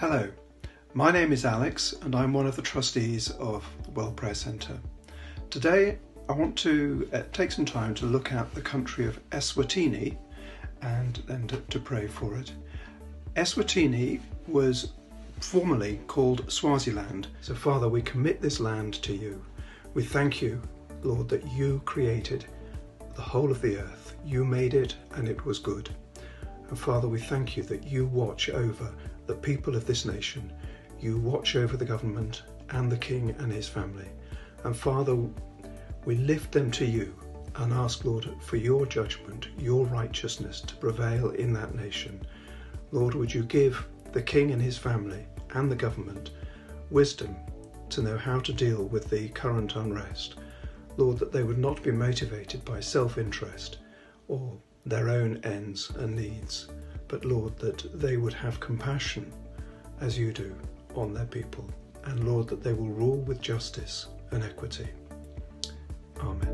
Hello, my name is Alex and I'm one of the trustees of the World Prayer Centre. Today I want to uh, take some time to look at the country of Eswatini and then to pray for it. Eswatini was formerly called Swaziland. So, Father, we commit this land to you. We thank you, Lord, that you created the whole of the earth. You made it and it was good. And Father, we thank you that you watch over the people of this nation. You watch over the government and the king and his family. And Father, we lift them to you and ask, Lord, for your judgment, your righteousness to prevail in that nation. Lord, would you give the king and his family and the government wisdom to know how to deal with the current unrest. Lord, that they would not be motivated by self interest or their own ends and needs, but Lord, that they would have compassion as you do on their people, and Lord, that they will rule with justice and equity. Amen.